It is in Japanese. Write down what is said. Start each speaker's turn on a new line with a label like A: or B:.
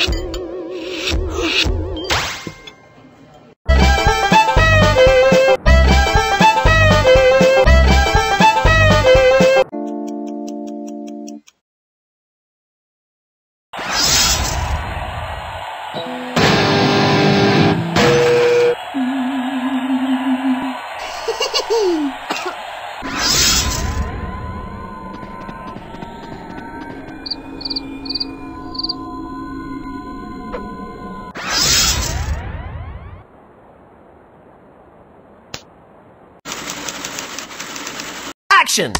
A: Hehehe! Action!